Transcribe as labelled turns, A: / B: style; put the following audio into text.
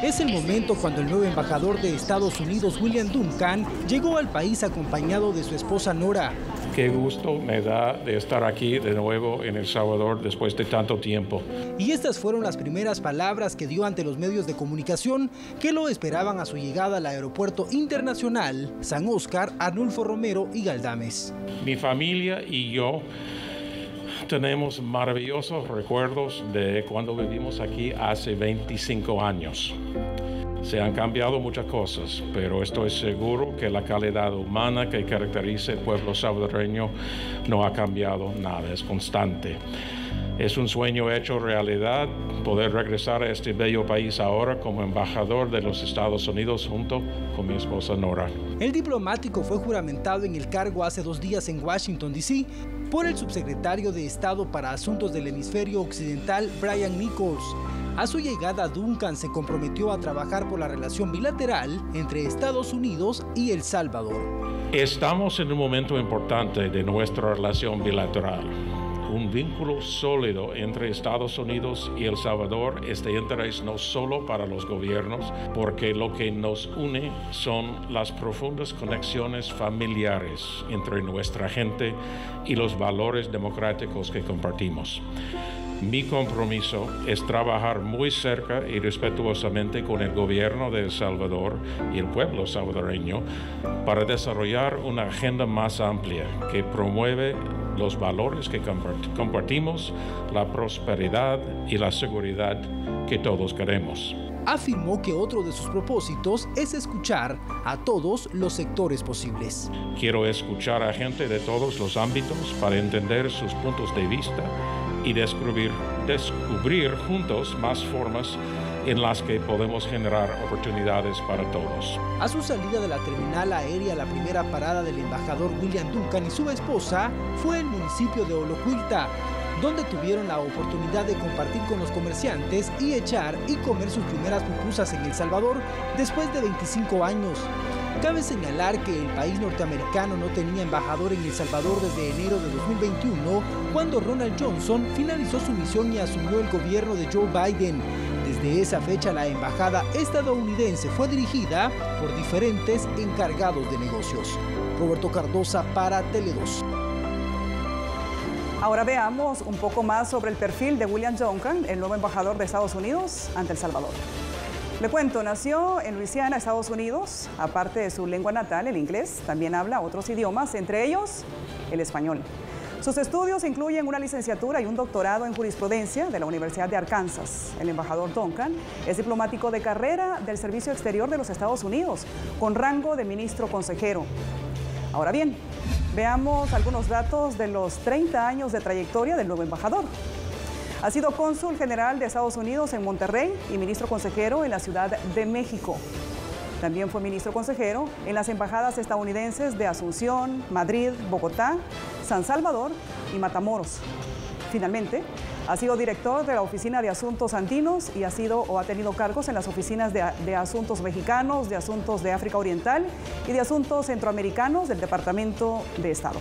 A: Es el momento cuando el nuevo embajador de Estados Unidos, William Duncan, llegó al país acompañado de su esposa Nora.
B: Qué gusto me da de estar aquí de nuevo en El Salvador después de tanto tiempo.
A: Y estas fueron las primeras palabras que dio ante los medios de comunicación que lo esperaban a su llegada al aeropuerto internacional San Oscar, Arnulfo Romero y Galdames.
B: Mi familia y yo tenemos maravillosos recuerdos de cuando vivimos aquí hace 25 años. Se han cambiado muchas cosas, pero estoy seguro que la calidad humana que caracteriza el pueblo salvadoreño no ha cambiado nada, es constante. Es un sueño hecho realidad poder regresar a este bello país ahora como embajador de los Estados Unidos junto con mi esposa Nora.
A: El diplomático fue juramentado en el cargo hace dos días en Washington, D.C. por el subsecretario de Estado para Asuntos del Hemisferio Occidental, Brian Nichols. A su llegada, Duncan se comprometió a trabajar por la relación bilateral entre Estados Unidos y El Salvador.
B: Estamos en un momento importante de nuestra relación bilateral un vínculo sólido entre Estados Unidos y El Salvador es de interés no solo para los gobiernos, porque lo que nos une son las profundas conexiones familiares entre nuestra gente y los valores democráticos que compartimos. Mi compromiso es trabajar muy cerca y respetuosamente con el gobierno de El Salvador y el pueblo salvadoreño para desarrollar una agenda más amplia que promueve los valores que compartimos, la prosperidad y la seguridad que todos queremos.
A: Afirmó que otro de sus propósitos es escuchar a todos los sectores posibles.
B: Quiero escuchar a gente de todos los ámbitos para entender sus puntos de vista y descubrir, descubrir juntos más formas en las que podemos generar oportunidades para todos.
A: A su salida de la terminal aérea, la primera parada del embajador William Duncan y su esposa fue el municipio de Olocuilta, donde tuvieron la oportunidad de compartir con los comerciantes y echar y comer sus primeras pupusas en El Salvador después de 25 años. Cabe señalar que el país norteamericano no tenía embajador en El Salvador desde enero de 2021, cuando Ronald Johnson finalizó su misión y asumió el gobierno de Joe Biden. Desde esa fecha la embajada estadounidense fue dirigida por diferentes encargados de negocios. Roberto Cardosa para Tele2.
C: Ahora veamos un poco más sobre el perfil de William Duncan, el nuevo embajador de Estados Unidos ante El Salvador. Le cuento, nació en Luisiana, Estados Unidos. Aparte de su lengua natal, el inglés, también habla otros idiomas, entre ellos el español. Sus estudios incluyen una licenciatura y un doctorado en jurisprudencia de la Universidad de Arkansas. El embajador Duncan es diplomático de carrera del Servicio Exterior de los Estados Unidos, con rango de ministro consejero. Ahora bien, veamos algunos datos de los 30 años de trayectoria del nuevo embajador. Ha sido cónsul general de Estados Unidos en Monterrey y ministro consejero en la Ciudad de México. También fue ministro consejero en las embajadas estadounidenses de Asunción, Madrid, Bogotá, San Salvador y Matamoros. Finalmente, ha sido director de la Oficina de Asuntos Andinos y ha sido o ha tenido cargos en las oficinas de, de, Asuntos Mexicanos, de Asuntos de África Oriental y de Asuntos Centroamericanos del Departamento de Estado.